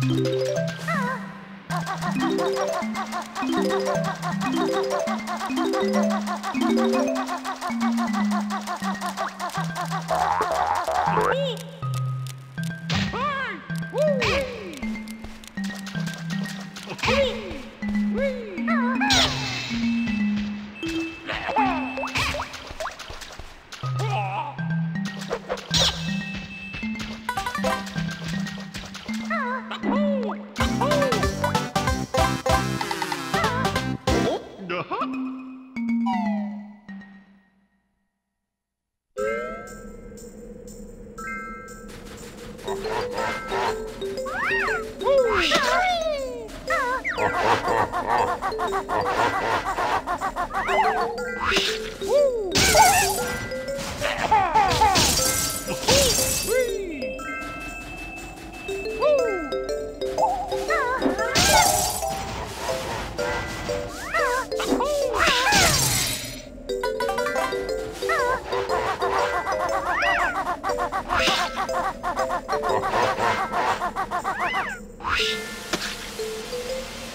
Bye. Eat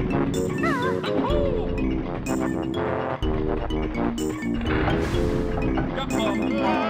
Come on.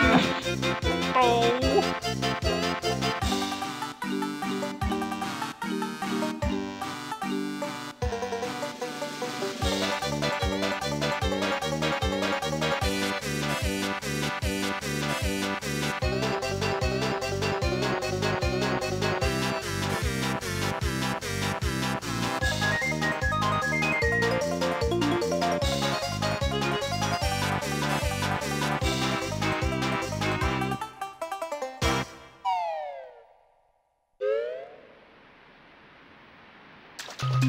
Whee! Oh.